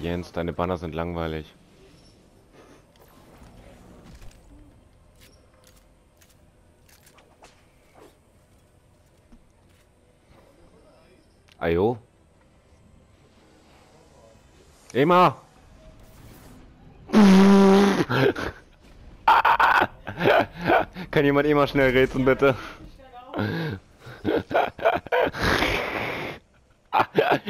Jens, deine Banner sind langweilig. Ayo. Emma! Kann jemand Emma schnell rätseln, bitte?